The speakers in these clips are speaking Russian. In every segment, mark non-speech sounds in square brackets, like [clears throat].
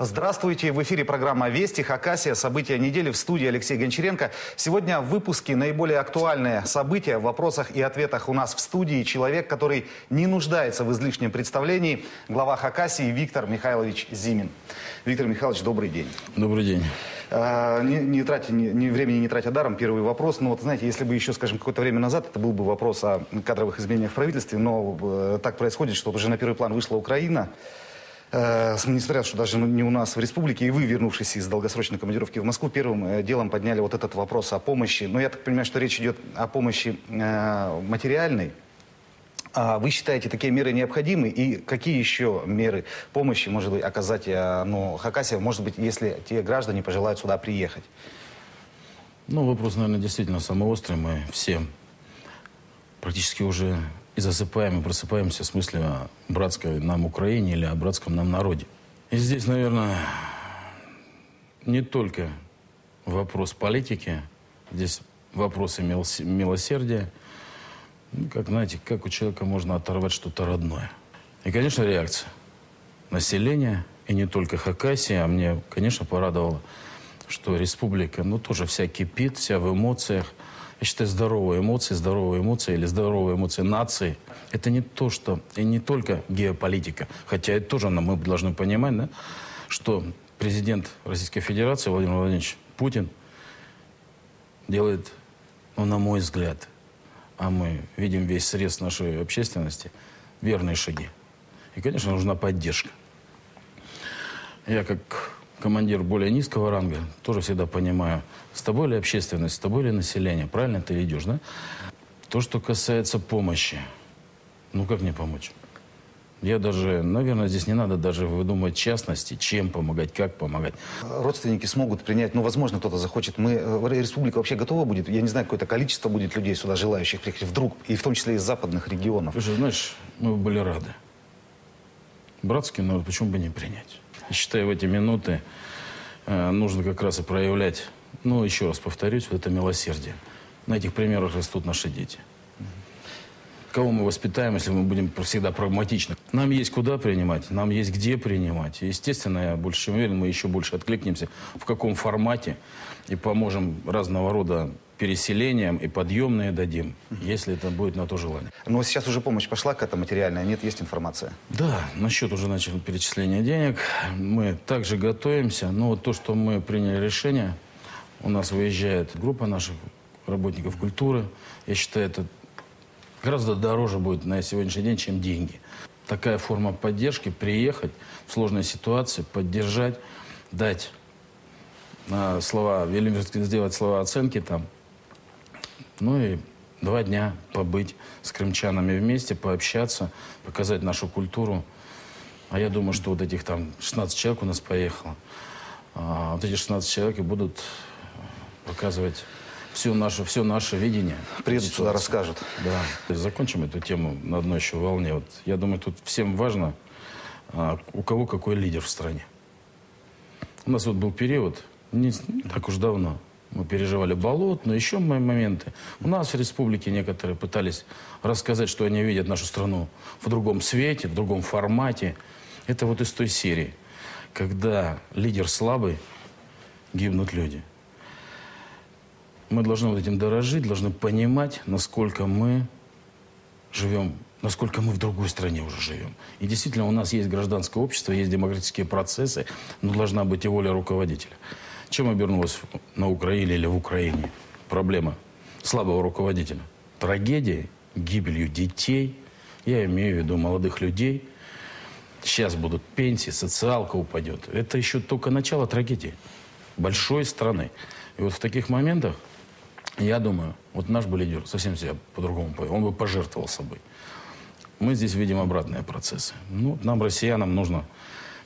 Здравствуйте, в эфире программа «Вести», Хакасия, события недели в студии Алексей Гончаренко. Сегодня в выпуске наиболее актуальные события в вопросах и ответах у нас в студии человек, который не нуждается в излишнем представлении, глава Хакасии Виктор Михайлович Зимин. Виктор Михайлович, добрый день. Добрый день. А, не, не тратя ни, ни времени, не тратя даром, первый вопрос. Ну вот, знаете, если бы еще, скажем, какое-то время назад, это был бы вопрос о кадровых изменениях в правительстве, но э, так происходит, что уже на первый план вышла Украина. Э, несмотря, что даже не у нас в республике, и вы, вернувшись из долгосрочной командировки в Москву, первым э, делом подняли вот этот вопрос о помощи. Но я так понимаю, что речь идет о помощи э, материальной. А вы считаете, такие меры необходимы? И какие еще меры помощи может быть, оказать ну, Хакасия, может быть, если те граждане пожелают сюда приехать? Ну, вопрос, наверное, действительно самый острый. Мы все практически уже и засыпаем, и просыпаемся в смысле о братской нам Украине или о братском нам народе. И здесь, наверное, не только вопрос политики, здесь вопросы милосердия. Ну, как, знаете, как у человека можно оторвать что-то родное. И, конечно, реакция населения, и не только Хакасии, а мне, конечно, порадовало, что республика, ну, тоже вся кипит, вся в эмоциях – я считаю, здоровые эмоции, здоровые эмоции или здоровые эмоции нации – это не то, что, и не только геополитика, хотя это тоже мы должны понимать, да, что президент Российской Федерации Владимир Владимирович Путин делает, ну, на мой взгляд, а мы видим весь срез нашей общественности, верные шаги. И, конечно, нужна поддержка. Я как командир более низкого ранга, тоже всегда понимаю, с тобой ли общественность, с тобой ли население, правильно ты идешь, да? То, что касается помощи, ну как мне помочь? Я даже, наверное, здесь не надо даже выдумывать частности, чем помогать, как помогать. Родственники смогут принять, ну, возможно, кто-то захочет. Мы, э, республика вообще готова будет, я не знаю, какое-то количество будет людей сюда желающих приехать вдруг, и в том числе из западных регионов. Слушай, знаешь, мы были рады. Братский народ почему бы не принять? Считаю, в эти минуты э, нужно как раз и проявлять, ну, еще раз повторюсь, вот это милосердие. На этих примерах растут наши дети. Кого мы воспитаем, если мы будем всегда прагматичны? Нам есть куда принимать, нам есть где принимать. естественно, я больше чем уверен, мы еще больше откликнемся, в каком формате и поможем разного рода переселением и подъемные дадим, если это будет на то желание. Но сейчас уже помощь пошла какая-то материальная, нет, есть информация? Да, на счет уже начали перечисление денег. Мы также готовимся, но вот то, что мы приняли решение, у нас выезжает группа наших работников культуры. Я считаю, это гораздо дороже будет на сегодняшний день, чем деньги. Такая форма поддержки, приехать в сложной ситуации, поддержать, дать а, слова, или сделать слова оценки там, ну и два дня побыть с крымчанами вместе, пообщаться, показать нашу культуру. А я думаю, что вот этих там 16 человек у нас поехало. А вот эти 16 человек и будут показывать все наше, все наше видение. Приедут сюда, расскажут. Да. Закончим эту тему на одной еще волне. Вот, я думаю, тут всем важно, а, у кого какой лидер в стране. У нас вот был период, не, не так уж давно, мы переживали болот, но еще моменты. У нас в республике некоторые пытались рассказать, что они видят нашу страну в другом свете, в другом формате. Это вот из той серии, когда лидер слабый, гибнут люди. Мы должны вот этим дорожить, должны понимать, насколько мы живем, насколько мы в другой стране уже живем. И действительно, у нас есть гражданское общество, есть демократические процессы, но должна быть и воля руководителя. Чем обернулась на Украине или в Украине проблема слабого руководителя? Трагедией, гибелью детей, я имею в виду молодых людей. Сейчас будут пенсии, социалка упадет. Это еще только начало трагедии большой страны. И вот в таких моментах, я думаю, вот наш бы лидер совсем себя по-другому повел. Он бы пожертвовал собой. Мы здесь видим обратные процессы. Ну, нам, россиянам, нужно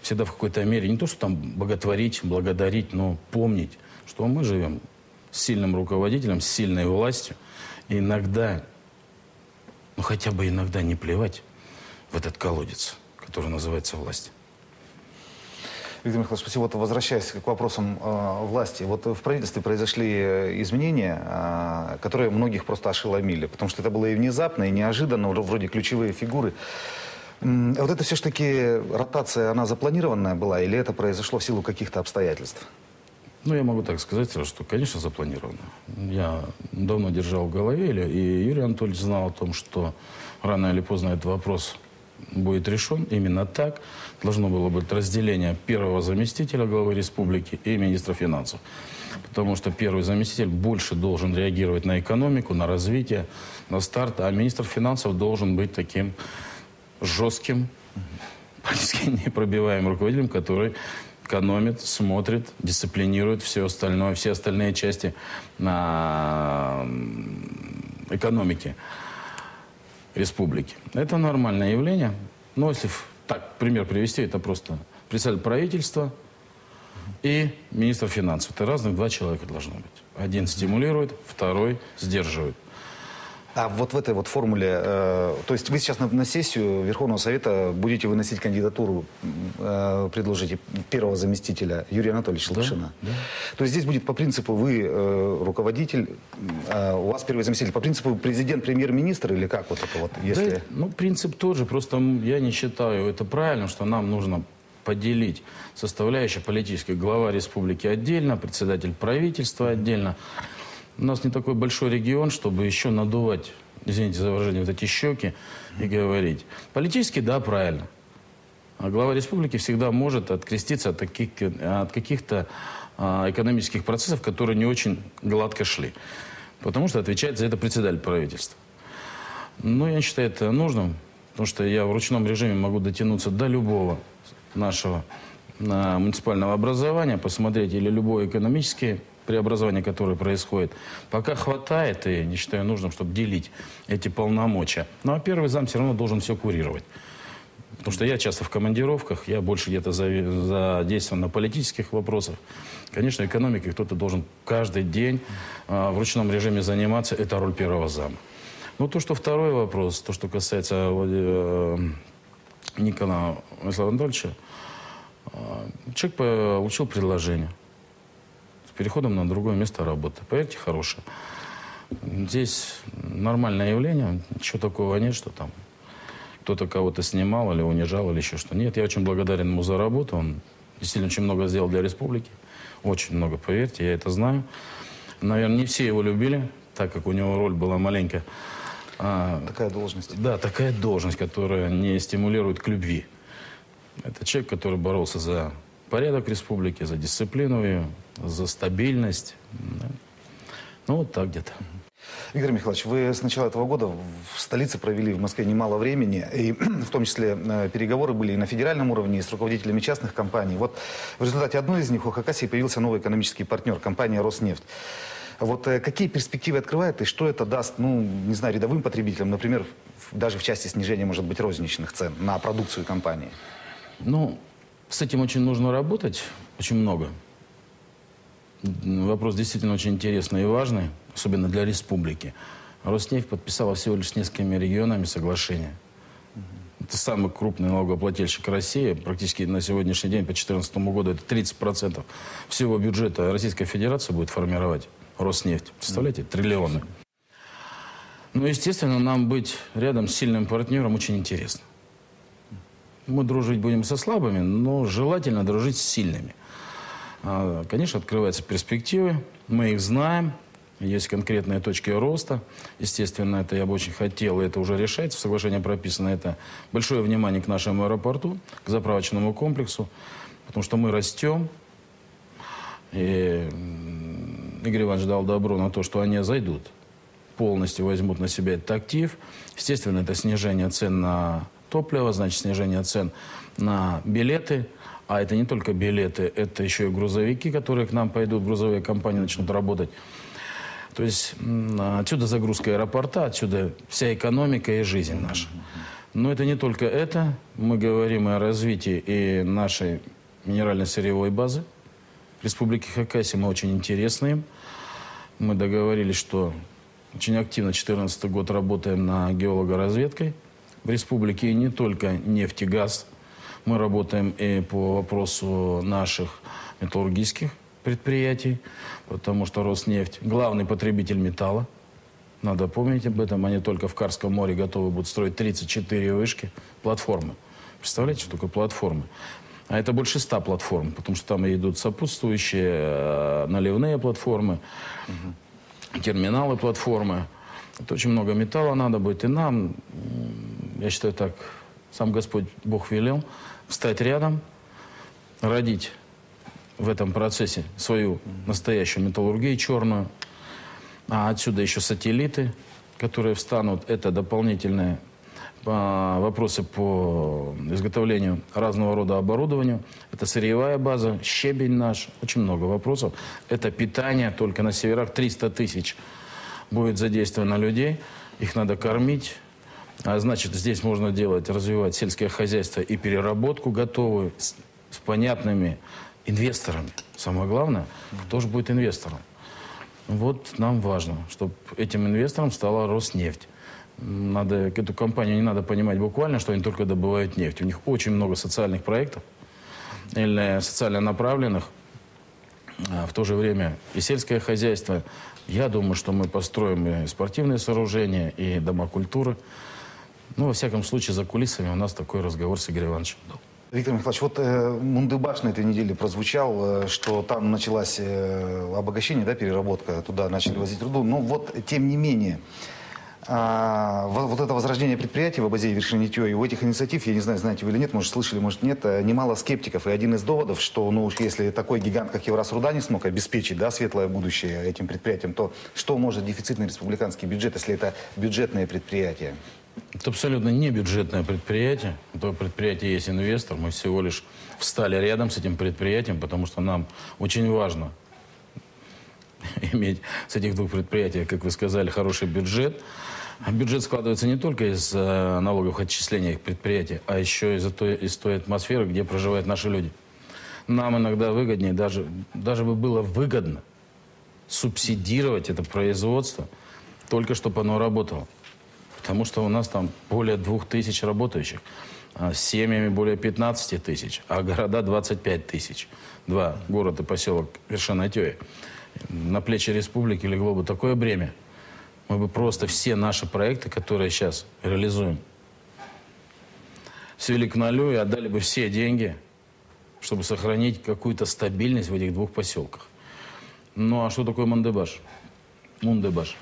всегда в какой-то мере не то, что там боготворить, благодарить, но помнить, что мы живем с сильным руководителем, с сильной властью. И иногда, ну хотя бы иногда не плевать в этот колодец, который называется власть. Виктор Михайлович. Вот возвращаясь к вопросам э, власти. Вот в правительстве произошли э, изменения, э, которые многих просто ошеломили. Потому что это было и внезапно, и неожиданно, вроде ключевые фигуры Вот это все-таки ротация, она запланированная была или это произошло в силу каких-то обстоятельств? Ну, я могу так сказать, что, конечно, запланировано. Я давно держал в голове, и Юрий Анатольевич знал о том, что рано или поздно этот вопрос будет решен. Именно так должно было быть разделение первого заместителя главы республики и министра финансов. Потому что первый заместитель больше должен реагировать на экономику, на развитие, на старт, а министр финансов должен быть таким жестким, практически [laughs] непробиваемым руководителем, который экономит, смотрит, дисциплинирует все остальное, все остальные части на экономики республики. Это нормальное явление. Но если так, пример привести, это просто председатель правительства и министр финансов. Это разных два человека должно быть. Один стимулирует, второй сдерживает. А вот в этой вот формуле, э, то есть вы сейчас на, на сессию Верховного Совета будете выносить кандидатуру, э, предложите первого заместителя Юрия Анатольевича да, Лапшина. Да. То есть здесь будет по принципу вы э, руководитель, э, у вас первый заместитель, по принципу президент, премьер-министр или как вот это вот? Если... Да, ну, принцип тоже, просто я не считаю это правильно, что нам нужно поделить составляющие политической глава республики отдельно, председатель правительства отдельно. У нас не такой большой регион, чтобы еще надувать, извините за выражение, вот эти щеки и говорить. Политически, да, правильно. А глава республики всегда может откреститься от, таких, от каких-то а, экономических процессов, которые не очень гладко шли. Потому что отвечает за это председатель правительства. Но я считаю это нужным, потому что я в ручном режиме могу дотянуться до любого нашего а, муниципального образования, посмотреть или любой экономический преобразования, которое происходит, пока хватает, и не считаю нужным, чтобы делить эти полномочия. Ну, а первый зам все равно должен все курировать. Потому что я часто в командировках, я больше где-то задействован на политических вопросах. Конечно, экономикой кто-то должен каждый день э, в ручном режиме заниматься. Это роль первого зама. Ну, то, что второй вопрос, то, что касается э, Николая Владислава Анатольевича, э, человек получил предложение переходом на другое место работы. Поверьте, хорошее. Здесь нормальное явление, ничего такого нет, что там кто-то кого-то снимал или унижал, или еще что. Нет, я очень благодарен ему за работу. Он действительно очень много сделал для республики. Очень много, поверьте, я это знаю. Наверное, не все его любили, так как у него роль была маленькая. А, такая должность. Да, такая должность, которая не стимулирует к любви. Это человек, который боролся за порядок республики, за дисциплину ее, за стабильность. Да. Ну, вот так где-то. Виктор Михайлович, вы с начала этого года в столице провели в Москве немало времени, и [clears throat] в том числе э, переговоры были и на федеральном уровне, и с руководителями частных компаний. Вот в результате одной из них у Хакасии появился новый экономический партнер, компания «Роснефть». Вот э, какие перспективы открывает и что это даст, ну, не знаю, рядовым потребителям, например, даже в части снижения, может быть, розничных цен на продукцию компании? Ну, с этим очень нужно работать, очень много. Вопрос действительно очень интересный и важный, особенно для республики. Роснефть подписала всего лишь с несколькими регионами соглашение. Это самый крупный налогоплательщик России. Практически на сегодняшний день, по 2014 году, это 30% всего бюджета Российской Федерации будет формировать Роснефть. Представляете? Триллионы. Ну, естественно, нам быть рядом с сильным партнером очень интересно. Мы дружить будем со слабыми, но желательно дружить с сильными. А, конечно, открываются перспективы, мы их знаем, есть конкретные точки роста. Естественно, это я бы очень хотел, и это уже решается. В соглашении прописано это большое внимание к нашему аэропорту, к заправочному комплексу, потому что мы растем. И Игорь Иванович дал добро на то, что они зайдут, полностью возьмут на себя этот актив. Естественно, это снижение цен на топливо, значит, снижение цен на билеты – а это не только билеты, это еще и грузовики, которые к нам пойдут, грузовые компании начнут работать. То есть отсюда загрузка аэропорта, отсюда вся экономика и жизнь наша. Но это не только это. Мы говорим о развитии и нашей минерально-сырьевой базы. Республики Хакасия мы очень интересны Мы договорились, что очень активно 2014 год работаем на геологоразведкой в республике. Не только нефть и газ – мы работаем и по вопросу наших металлургических предприятий, потому что Роснефть – главный потребитель металла Надо помнить об этом. Они только в Карском море готовы будут строить 34 вышки, платформы. Представляете, что такое платформы? А это больше 100 платформ, потому что там идут сопутствующие э, наливные платформы, угу. терминалы платформы. Это очень много металла надо будет. И нам, я считаю так, сам Господь Бог велел встать рядом, родить в этом процессе свою настоящую металлургию черную. А отсюда еще сателлиты, которые встанут. Это дополнительные а, вопросы по изготовлению разного рода оборудования. Это сырьевая база, щебень наш, очень много вопросов. Это питание, только на северах 300 тысяч будет задействовано людей. Их надо кормить. А значит, здесь можно делать, развивать сельское хозяйство и переработку готовую с, с понятными инвесторами. Самое главное, кто же будет инвестором. Вот нам важно, чтобы этим инвестором стала Роснефть надо, эту компанию не надо понимать буквально, что они только добывают нефть. У них очень много социальных проектов или социально направленных. А в то же время и сельское хозяйство. Я думаю, что мы построим и спортивные сооружения, и дома культуры. Ну, во всяком случае, за кулисами у нас такой разговор с Игорем Ивановичем был. Виктор Михайлович, вот э, Мундыбаш на этой неделе прозвучал, э, что там началась э, обогащение, да, переработка, туда начали возить руду. Но вот, тем не менее, а, вот это возрождение предприятий в Абазее Вершинитё и у этих инициатив, я не знаю, знаете вы или нет, может, слышали, может, нет, э, немало скептиков. И один из доводов, что, ну, если такой гигант, как Евросруда, не смог обеспечить, да, светлое будущее этим предприятиям, то что может дефицитный республиканский бюджет, если это бюджетное предприятие? Это абсолютно не бюджетное предприятие. Это предприятие есть инвестор. Мы всего лишь встали рядом с этим предприятием, потому что нам очень важно [laughs] иметь с этих двух предприятий, как вы сказали, хороший бюджет. Бюджет складывается не только из э, налоговых отчислений предприятий, а еще из, той, из той атмосферы, где проживают наши люди. Нам иногда выгоднее, даже, даже бы было выгодно субсидировать это производство, только чтобы оно работало. Потому что у нас там более двух тысяч работающих, а с семьями более 15 тысяч, а города 25 тысяч. Два города, поселок Вершина-Тёя. На плечи республики легло бы такое бремя – мы бы просто все наши проекты, которые сейчас реализуем, свели к нулю и отдали бы все деньги, чтобы сохранить какую-то стабильность в этих двух поселках. Ну а что такое Мандебаш? Мундебаш.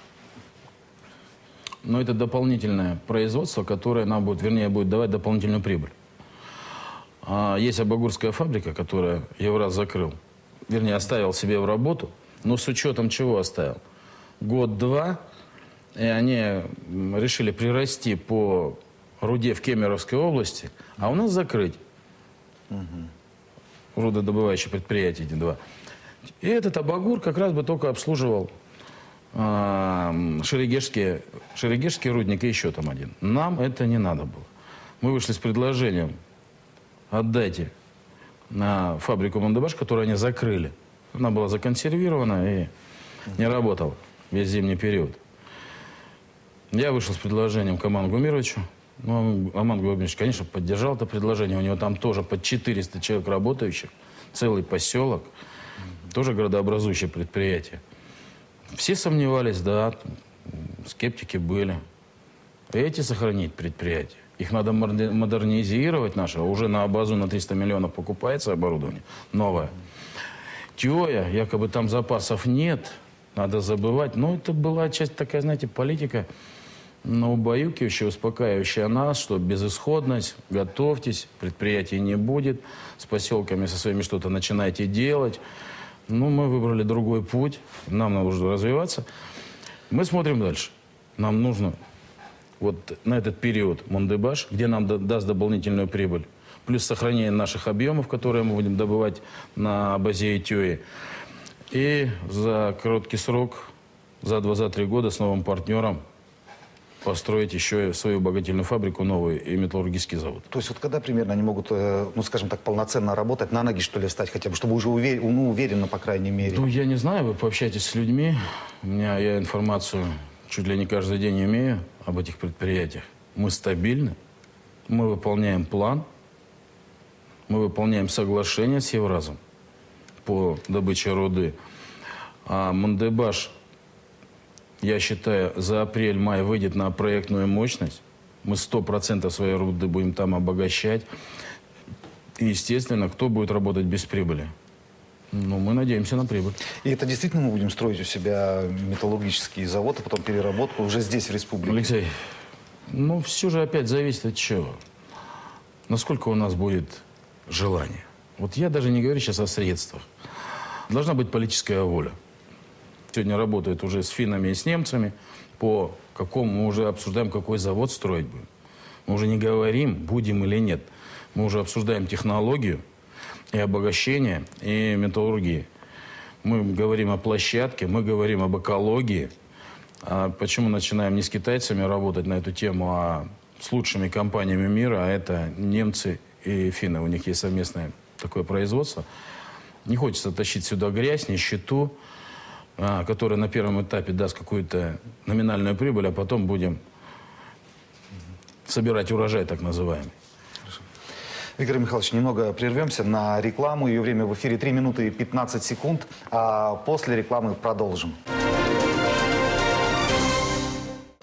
Но это дополнительное производство, которое нам будет, вернее, будет давать дополнительную прибыль. А есть Абагурская фабрика, которая Евраз закрыл. Вернее, оставил себе в работу. Но с учетом чего оставил? Год-два и они решили прирасти по руде в Кемеровской области, а у нас закрыть. Угу. Рудодобывающее предприятие эти два. И этот Абагур как раз бы только обслуживал Шерегешский, Шерегешский рудник и еще там один. Нам это не надо было. Мы вышли с предложением отдайте на фабрику Мандабаш, которую они закрыли. Она была законсервирована и не работала весь зимний период. Я вышел с предложением к Аману Гумировичу. Ну, Аман Гумирович, конечно, поддержал это предложение. У него там тоже под 400 человек работающих, целый поселок, тоже городообразующее предприятие. Все сомневались, да, скептики были. Эти сохранить предприятия. Их надо модернизировать наше. Уже на базу на 300 миллионов покупается оборудование новое. Теория, якобы там запасов нет, надо забывать. Но это была часть такая, знаете, политика но убаюкивающая, успокаивающая нас, что безысходность, готовьтесь, предприятий не будет, с поселками со своими что-то начинайте делать. Ну, мы выбрали другой путь, нам нужно развиваться. Мы смотрим дальше. Нам нужно вот на этот период Мондебаш, где нам даст дополнительную прибыль, плюс сохранение наших объемов, которые мы будем добывать на базе Этюи. И за короткий срок, за 2-3 года с новым партнером построить еще свою обогатительную фабрику новую и металлургический завод. То есть вот когда примерно они могут, э, ну скажем так, полноценно работать, на ноги что ли встать хотя бы, чтобы уже увер... ну, уверенно, по крайней мере? Ну, я не знаю, вы пообщаетесь с людьми. У меня я информацию чуть ли не каждый день имею об этих предприятиях. Мы стабильны, мы выполняем план, мы выполняем соглашение с Евразом по добыче руды. А Мандебаш я считаю, за апрель-май выйдет на проектную мощность. Мы 100% своей руды будем там обогащать. И, естественно, кто будет работать без прибыли? Ну, мы надеемся на прибыль. И это действительно мы будем строить у себя металлургический завод, а потом переработку уже здесь, в республике? Алексей, ну, все же опять зависит от чего. Насколько у нас будет желание. Вот я даже не говорю сейчас о средствах. Должна быть политическая воля. Сегодня работают уже с финнами и с немцами по какому мы уже обсуждаем, какой завод строить будем. Мы уже не говорим, будем или нет. Мы уже обсуждаем технологию и обогащение, и металлургии. Мы говорим о площадке, мы говорим об экологии. А почему начинаем не с китайцами работать на эту тему, а с лучшими компаниями мира, а это немцы и финны. У них есть совместное такое производство. Не хочется тащить сюда грязь, нищету, а, которая на первом этапе даст какую-то номинальную прибыль, а потом будем собирать урожай так называемый. Виктор Михайлович, немного прервемся на рекламу. Ее время в эфире 3 минуты и 15 секунд. А после рекламы продолжим.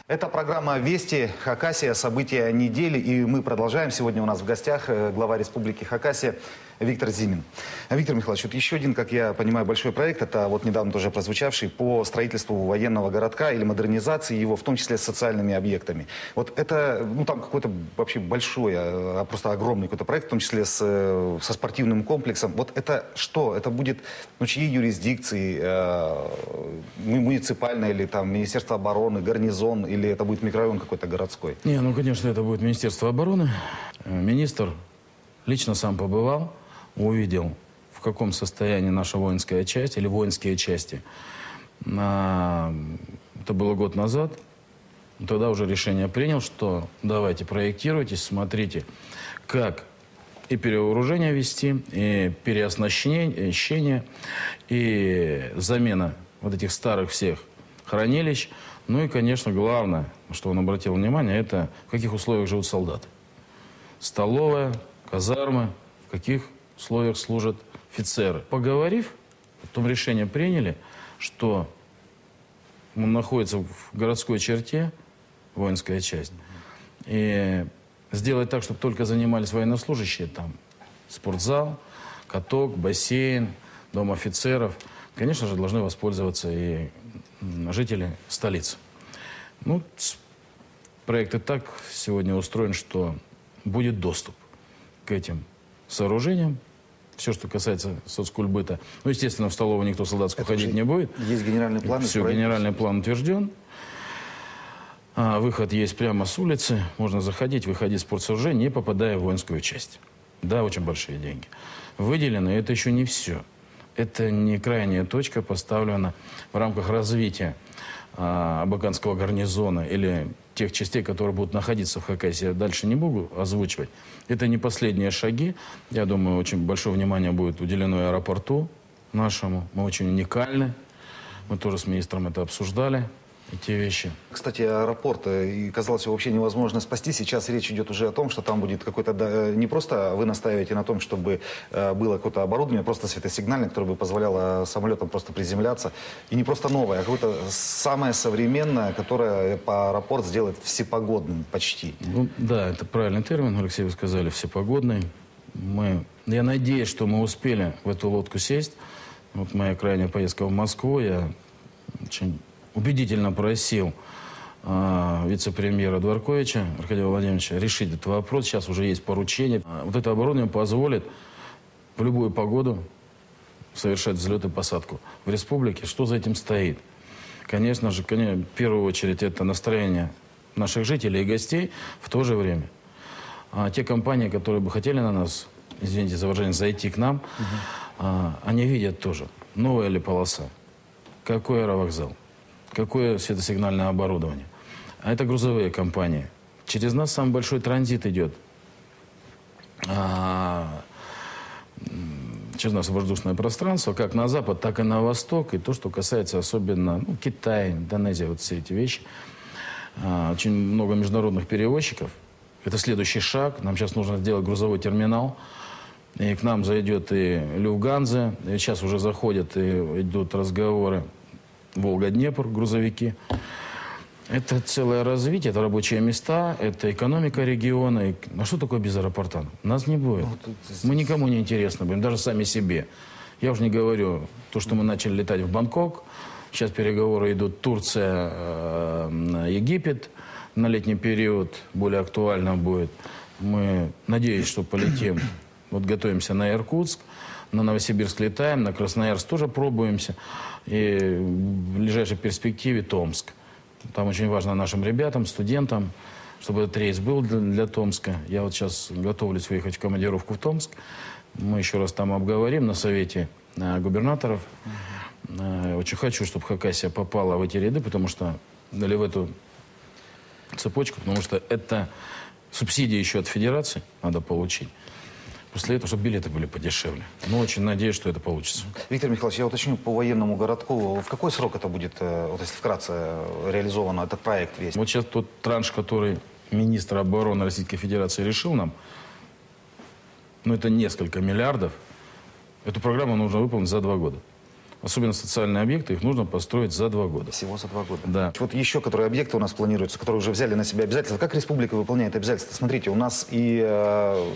Это программа «Вести Хакасия. События недели». И мы продолжаем. Сегодня у нас в гостях э, глава Республики Хакасия Виктор Зимин. Виктор Михайлович, вот еще один, как я понимаю, большой проект, это вот недавно тоже прозвучавший по строительству военного городка или модернизации его, в том числе с социальными объектами. Вот это, ну там какой-то вообще большой, а, а просто огромный какой-то проект, в том числе с, э, со спортивным комплексом. Вот это что? Это будет, ну чьей юрисдикции, э, муниципальное или там Министерство обороны, гарнизон, или это будет микрорайон какой-то городской? Не, ну конечно, это будет Министерство обороны. Э, министр лично сам побывал увидел, в каком состоянии наша воинская часть или воинские части. Это было год назад. Тогда уже решение принял, что давайте проектируйтесь, смотрите, как и перевооружение вести, и переоснащение, и замена вот этих старых всех хранилищ. Ну и, конечно, главное, что он обратил внимание, это в каких условиях живут солдаты. Столовая, казармы, в каких условиях служат офицеры. Поговорив, потом решение приняли, что он находится в городской черте, воинская часть, и сделать так, чтобы только занимались военнослужащие там. Спортзал, каток, бассейн, дом офицеров. Конечно же, должны воспользоваться и жители столицы. Ну, проект и так сегодня устроен, что будет доступ к этим сооружениям, все, что касается соцкульбыта. Ну, естественно, в столовую никто солдатскую Это ходить не будет. Есть генеральный план? Все, генеральный план утвержден. А, выход есть прямо с улицы. Можно заходить, выходить с спортсооружения, не попадая в воинскую часть. Да, очень большие деньги. Выделено, это еще не все. Это не крайняя точка, поставлена в рамках развития а, Абаканского гарнизона или тех частей, которые будут находиться в Хакасии, я дальше не буду озвучивать. Это не последние шаги. Я думаю, очень большое внимание будет уделено аэропорту нашему. Мы очень уникальны. Мы тоже с министром это обсуждали эти вещи. Кстати, аэропорт, э, и казалось, его вообще невозможно спасти. Сейчас речь идет уже о том, что там будет какой-то... Э, не просто вы настаиваете на том, чтобы э, было какое-то оборудование, а просто светосигнальное, которое бы позволяло самолетам просто приземляться. И не просто новое, а какое-то самое современное, которое по аэропорт сделает всепогодным почти. Ну, да, это правильный термин, Алексей, вы сказали, всепогодный. Мы... Я надеюсь, что мы успели в эту лодку сесть. Вот моя крайняя поездка в Москву, я очень убедительно просил э, вице-премьера Дворковича Аркадия Владимировича решить этот вопрос. Сейчас уже есть поручение. А, вот это оборудование позволит в любую погоду совершать взлет и посадку в республике. Что за этим стоит? Конечно же, в первую очередь это настроение наших жителей и гостей в то же время. А те компании, которые бы хотели на нас, извините за выражение, зайти к нам, угу. а, они видят тоже, новая ли полоса, какой аэровокзал, Какое светосигнальное оборудование? А это грузовые компании. Через нас самый большой транзит идет. А, через нас воздушное пространство, как на запад, так и на восток. И то, что касается особенно ну, Китая, Индонезия, вот все эти вещи. А, очень много международных перевозчиков. Это следующий шаг. Нам сейчас нужно сделать грузовой терминал. И к нам зайдет и Люфганзе. И сейчас уже заходят и идут разговоры Волга-Днепр, грузовики. Это целое развитие, это рабочие места, это экономика региона. А что такое без аэропорта? Нас не будет. Ну, мы никому не интересны будем, даже сами себе. Я уже не говорю, то, что мы начали летать в Бангкок, сейчас переговоры идут Турция, э, Египет на летний период, более актуально будет. Мы, надеюсь, что полетим, вот готовимся на Иркутск, на Новосибирск летаем, на Красноярск тоже пробуемся. И в ближайшей перспективе Томск. Там очень важно нашим ребятам, студентам, чтобы этот рейс был для, для Томска. Я вот сейчас готовлюсь выехать в командировку в Томск. Мы еще раз там обговорим на совете э, губернаторов. Э, очень хочу, чтобы Хакасия попала в эти ряды, потому что, или в эту цепочку, потому что это субсидии еще от федерации надо получить. После этого, чтобы билеты были подешевле. Но очень надеюсь, что это получится. Виктор Михайлович, я уточню по военному городку. В какой срок это будет, э, вот если вкратце, реализовано, этот проект весь? Вот сейчас тот транш, который министр обороны Российской Федерации решил нам, ну это несколько миллиардов, эту программу нужно выполнить за два года. Особенно социальные объекты, их нужно построить за два года. Всего за два года? Да. Вот еще, которые объекты у нас планируются, которые уже взяли на себя обязательства. Как республика выполняет обязательства? Смотрите, у нас и э,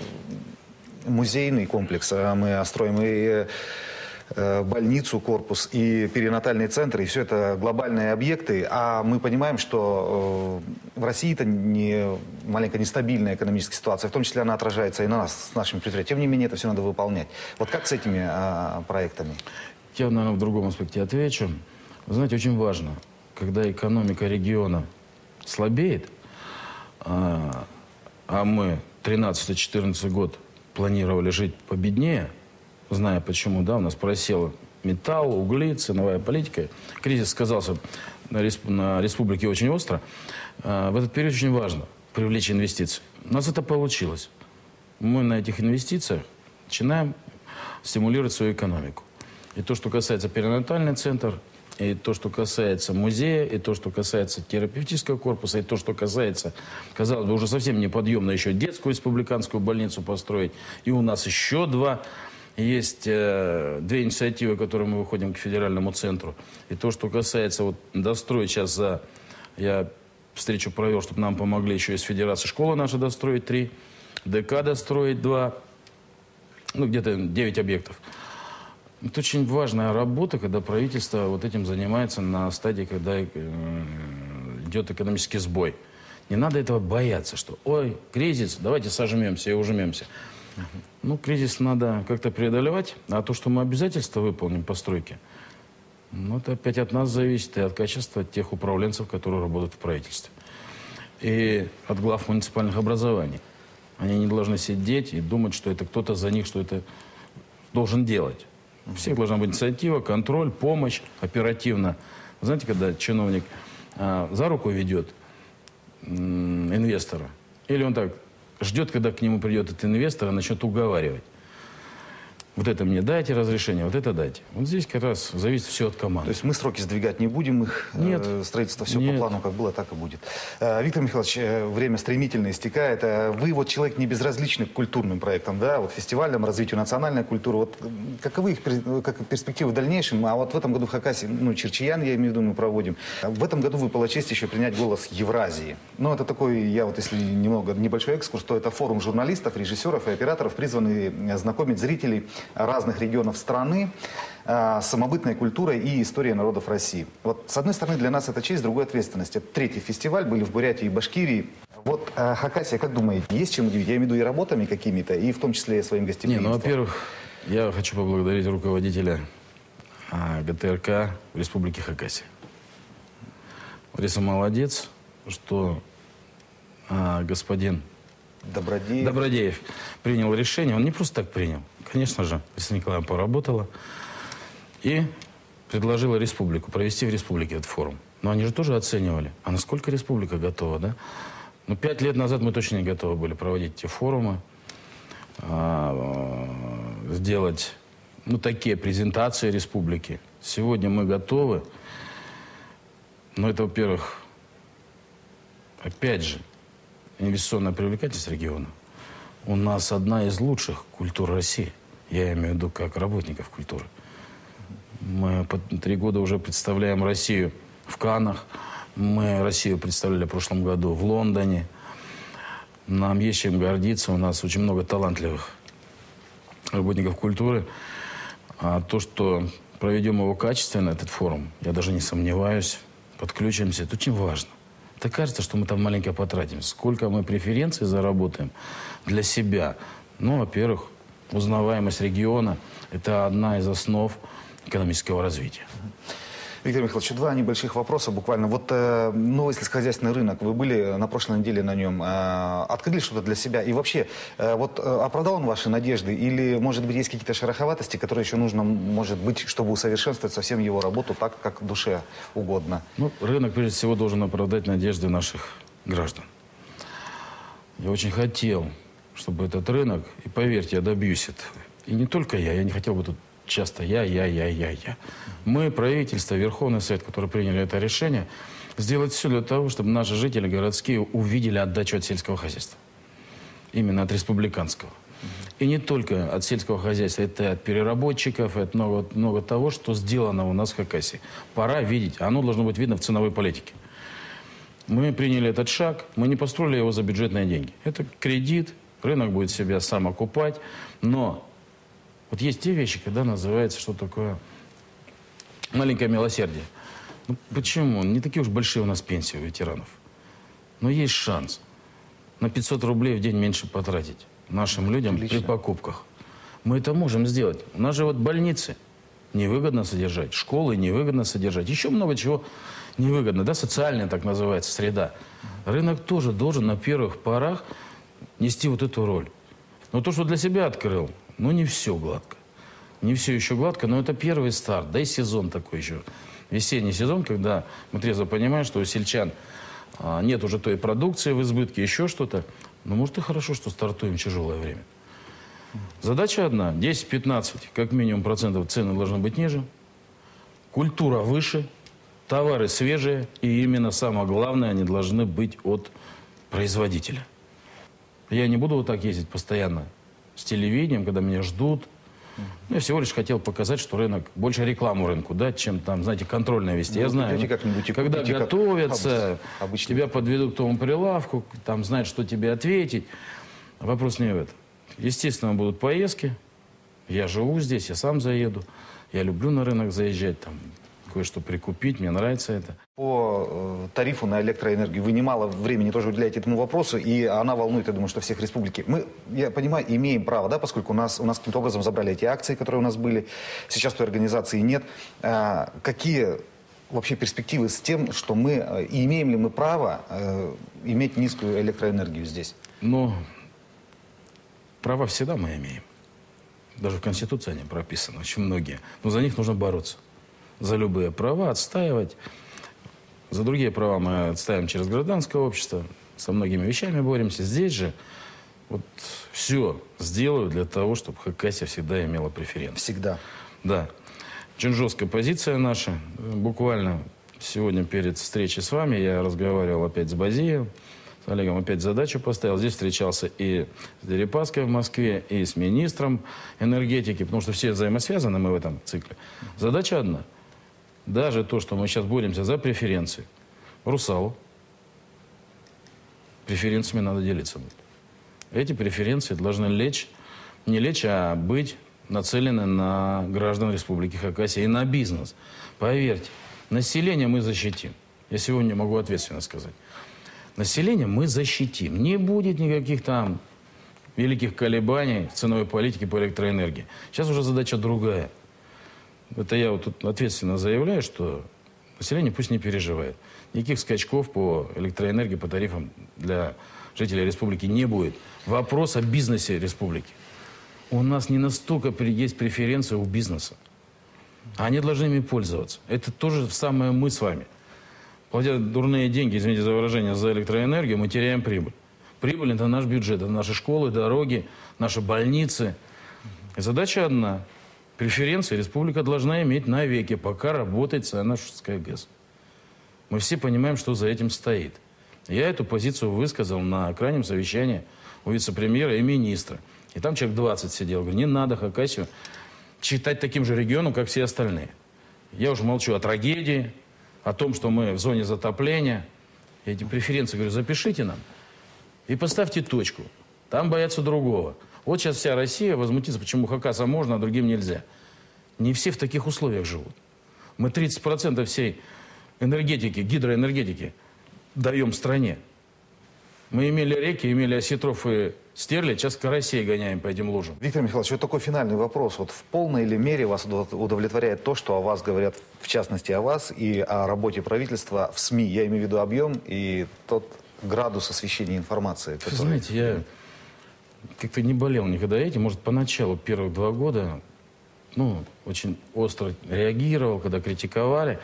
музейный комплекс, а мы строим и э, больницу, корпус и перинатальный центр, и все это глобальные объекты, а мы понимаем, что э, в России это не маленькая нестабильная экономическая ситуация, в том числе она отражается и на нас, с нашими предприятиями. Тем не менее, это все надо выполнять. Вот как с этими а, проектами? Я, наверное, в другом аспекте отвечу. Вы знаете, очень важно, когда экономика региона слабеет, а, а мы 13-14 год планировали жить победнее, зная почему, да, у нас просел металл, угли, ценовая политика. Кризис сказался на, респ... на республике очень остро. А, в этот период очень важно привлечь инвестиции. У нас это получилось. Мы на этих инвестициях начинаем стимулировать свою экономику. И то, что касается перинатальный центр, и то, что касается музея, и то, что касается терапевтического корпуса, и то, что касается, казалось бы, уже совсем неподъемно еще детскую республиканскую больницу построить. И у нас еще два есть э, две инициативы, которые мы выходим к федеральному центру. И то, что касается вот достроить сейчас за... Я встречу провел, чтобы нам помогли еще из федерации школы наши достроить три, ДК достроить два, ну где-то девять объектов. Это очень важная работа, когда правительство вот этим занимается на стадии, когда э, идет экономический сбой. Не надо этого бояться, что ой, кризис, давайте сожмемся и ужмемся. Ну, кризис надо как-то преодолевать, а то, что мы обязательства выполним по стройке, ну, это опять от нас зависит и от качества тех управленцев, которые работают в правительстве. И от глав муниципальных образований. Они не должны сидеть и думать, что это кто-то за них, что это должен делать. У всех должна быть инициатива, контроль, помощь оперативно. Знаете, когда чиновник а, за руку ведет инвестора, или он так ждет, когда к нему придет этот инвестор и начнет уговаривать вот это мне дайте разрешение, вот это дайте. Вот здесь как раз зависит все от команды. То есть мы сроки сдвигать не будем, их э, Нет. Строительство все Нет. по плану, как было, так и будет. Э, Виктор Михайлович, э, время стремительно истекает. Вы вот человек не безразличный к культурным проектам, да, вот фестивальным, развитию национальной культуры. Вот каковы их как перспективы в дальнейшем? А вот в этом году в Хакасии, ну, Черчиян, я имею в виду, мы проводим. В этом году выпала честь еще принять голос Евразии. Ну, это такой, я вот если немного, небольшой экскурс, то это форум журналистов, режиссеров и операторов, призванный знакомить зрителей разных регионов страны э, самобытной культурой и историей народов России. Вот, с одной стороны, для нас это честь, с другой ответственность. Это третий фестиваль, были в Бурятии и Башкирии. Вот э, Хакасия, как думаете, есть чем удивить? Я имею в виду и работами какими-то, и в том числе своим гостеприимством. Не, ну, во-первых, я хочу поблагодарить руководителя а, ГТРК Республики Хакасия. Лариса молодец, что а, господин Добродеев. Добродеев принял решение. Он не просто так принял. Конечно же, Лариса Николаевна поработала и предложила республику, провести в республике этот форум. Но они же тоже оценивали, а насколько республика готова, да? Ну, пять лет назад мы точно не готовы были проводить эти форумы, а, сделать, ну, такие презентации республики. Сегодня мы готовы, но это, во-первых, опять же, инвестиционная привлекательность региона. У нас одна из лучших культур России. Я имею в виду как работников культуры. Мы по три года уже представляем Россию в Канах. Мы Россию представляли в прошлом году в Лондоне. Нам есть чем гордиться. У нас очень много талантливых работников культуры. А то, что проведем его качественно, этот форум, я даже не сомневаюсь, подключимся, это очень важно. Так кажется, что мы там маленько потратим. Сколько мы преференций заработаем для себя. Ну, во-первых, узнаваемость региона – это одна из основ экономического развития. Виктор Михайлович, два небольших вопроса буквально. Вот э, новый сельскохозяйственный рынок, вы были на прошлой неделе на нем, э, открыли что-то для себя? И вообще, э, вот э, оправдал он ваши надежды? Или, может быть, есть какие-то шероховатости, которые еще нужно, может быть, чтобы усовершенствовать совсем его работу так, как душе угодно? Ну, рынок, прежде всего, должен оправдать надежды наших граждан. Я очень хотел, чтобы этот рынок, и поверьте, я добьюсь этого. И не только я, я не хотел бы тут часто я, я, я, я, я. Мы, правительство, Верховный Совет, которые приняли это решение, сделать все для того, чтобы наши жители городские увидели отдачу от сельского хозяйства. Именно от республиканского. И не только от сельского хозяйства, это от переработчиков, это много, много того, что сделано у нас в Хакасии. Пора видеть, оно должно быть видно в ценовой политике. Мы приняли этот шаг, мы не построили его за бюджетные деньги. Это кредит, рынок будет себя сам окупать, но вот есть те вещи, когда называется, что такое маленькое милосердие. Ну, почему? Не такие уж большие у нас пенсии у ветеранов. Но есть шанс на 500 рублей в день меньше потратить нашим людям Отлично. при покупках. Мы это можем сделать. У нас же вот больницы невыгодно содержать, школы невыгодно содержать, еще много чего невыгодно, да, социальная так называется среда. Рынок тоже должен на первых порах нести вот эту роль. Но то, что для себя открыл, ну, не все гладко. Не все еще гладко, но это первый старт. Да и сезон такой еще. Весенний сезон, когда мы трезво понимаем, что у сельчан а, нет уже той продукции в избытке, еще что-то. Но может и хорошо, что стартуем в тяжелое время. Задача одна. 10-15, как минимум, процентов цены должны быть ниже. Культура выше. Товары свежие. И именно самое главное, они должны быть от производителя. Я не буду вот так ездить постоянно с телевидением, когда меня ждут. Ну, я всего лишь хотел показать, что рынок, больше рекламу рынку дать, чем там, знаете, контрольное вести. Ну, я знаю, ну, когда готовятся, как тебя подведут к тому прилавку, там знают, что тебе ответить. Вопрос не в этом. Естественно, будут поездки. Я живу здесь, я сам заеду. Я люблю на рынок заезжать, там, кое-что прикупить, мне нравится это. По э, тарифу на электроэнергию вы немало времени тоже уделяете этому вопросу, и она волнует, я думаю, что всех республики. Мы, я понимаю, имеем право, да, поскольку у нас, у нас каким-то образом забрали эти акции, которые у нас были, сейчас той организации нет. А, какие вообще перспективы с тем, что мы, э, и имеем ли мы право э, иметь низкую электроэнергию здесь? Ну, права всегда мы имеем. Даже в Конституции они прописаны, очень многие. Но за них нужно бороться за любые права, отстаивать. За другие права мы отстаиваем через гражданское общество, со многими вещами боремся. Здесь же вот все сделаю для того, чтобы Хакасия всегда имела преференции. Всегда. Да. Очень жесткая позиция наша. Буквально сегодня перед встречей с вами я разговаривал опять с Базием, с Олегом опять задачу поставил. Здесь встречался и с Дерипаской в Москве, и с министром энергетики, потому что все взаимосвязаны мы в этом цикле. Задача одна – даже то, что мы сейчас боремся за преференции, Русалу, преференциями надо делиться. Эти преференции должны лечь, не лечь, а быть нацелены на граждан Республики Хакасия и на бизнес. Поверьте, население мы защитим. Я сегодня могу ответственно сказать. Население мы защитим. Не будет никаких там великих колебаний в ценовой политике по электроэнергии. Сейчас уже задача другая – это я вот тут ответственно заявляю, что население пусть не переживает. Никаких скачков по электроэнергии, по тарифам для жителей республики не будет. Вопрос о бизнесе республики. У нас не настолько есть преференции у бизнеса. Они должны ими пользоваться. Это тоже самое мы с вами. Платя дурные деньги, извините за выражение, за электроэнергию, мы теряем прибыль. Прибыль – это наш бюджет, это наши школы, дороги, наши больницы. И задача одна Преференции республика должна иметь навеки, пока работает Саянашская ГЭС. Мы все понимаем, что за этим стоит. Я эту позицию высказал на крайнем совещании у вице-премьера и министра. И там человек 20 сидел. Говорю, не надо Хакасию считать таким же регионом, как все остальные. Я уже молчу о трагедии, о том, что мы в зоне затопления. Я эти преференции говорю, запишите нам и поставьте точку. Там боятся другого. Вот сейчас вся Россия возмутится, почему Хакаса можно, а другим нельзя. Не все в таких условиях живут. Мы 30% всей энергетики, гидроэнергетики даем стране. Мы имели реки, имели осетров и стерли, сейчас карасей гоняем по этим лужам. Виктор Михайлович, вот такой финальный вопрос. Вот в полной ли мере вас удовлетворяет то, что о вас говорят, в частности о вас и о работе правительства в СМИ? Я имею в виду объем и тот градус освещения информации. Который... Вы знаете, я как-то не болел никогда этим. Может, поначалу, первых два года, ну, очень остро реагировал, когда критиковали.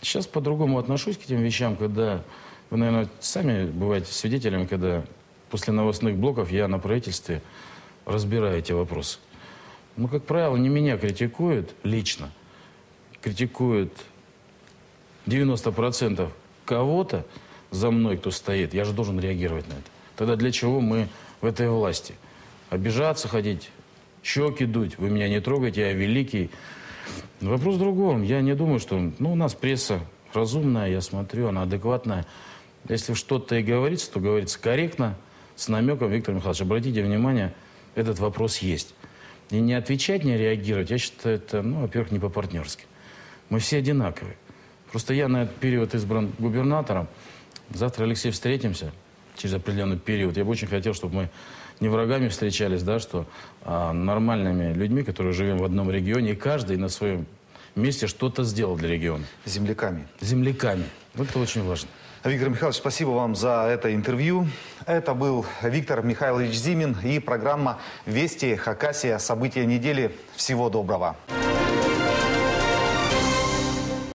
Сейчас по-другому отношусь к этим вещам, когда вы, наверное, сами бываете свидетелями, когда после новостных блоков я на правительстве разбираю эти вопросы. Ну, как правило, не меня критикуют лично. Критикуют 90% кого-то за мной, кто стоит. Я же должен реагировать на это. Тогда для чего мы в этой власти? Обижаться, ходить, щеки дуть. Вы меня не трогайте, я великий. Вопрос в другом. Я не думаю, что... Ну, у нас пресса разумная, я смотрю, она адекватная. Если что-то и говорится, то говорится корректно, с намеком, Виктор Михайлович, обратите внимание, этот вопрос есть. И не отвечать, не реагировать, я считаю, это, ну, во-первых, не по-партнерски. Мы все одинаковые. Просто я на этот период избран губернатором. Завтра, Алексей, встретимся через определенный период. Я бы очень хотел, чтобы мы не врагами встречались, да, что а, нормальными людьми, которые живем в одном регионе, и каждый на своем месте что-то сделал для региона. Земляками. Земляками. Вот это очень важно. Виктор Михайлович, спасибо вам за это интервью. Это был Виктор Михайлович Зимин и программа «Вести Хакасия. События недели». Всего доброго.